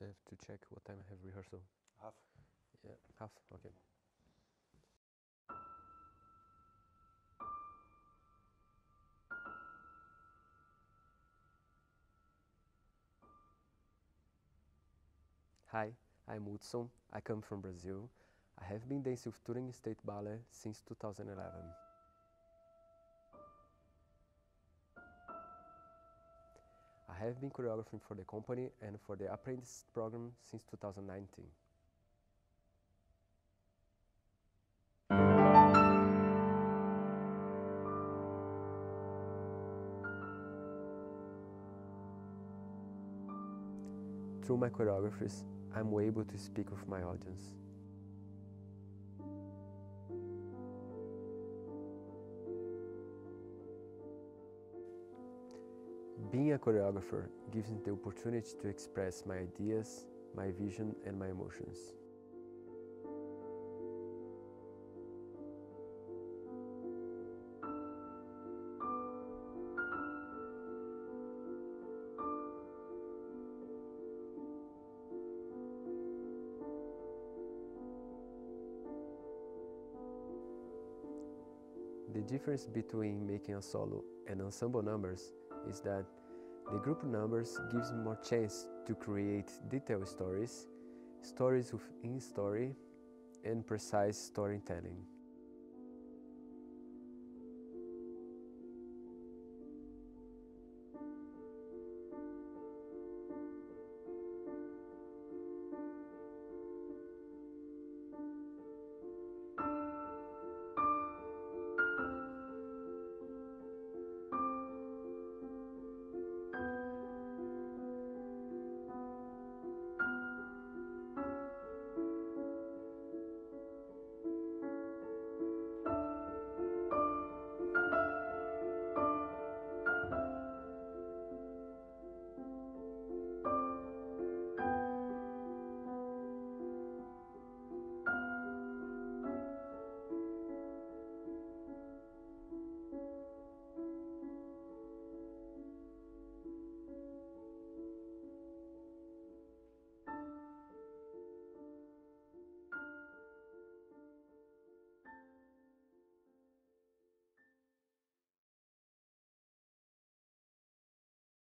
just have to check what time I have rehearsal. Half. Yeah, half. Okay. Hi, I'm Hudson. I come from Brazil. I have been dancing with Turing State Ballet since 2011. Have been choreographing for the company and for the apprentice program since 2019. Through my choreographies, I'm able to speak with my audience. Being a choreographer gives me the opportunity to express my ideas, my vision, and my emotions. The difference between making a solo and ensemble numbers is that the group numbers gives more chance to create detailed stories, stories within story, and precise storytelling.